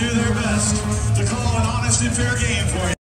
do their best to call an honest and fair game for you.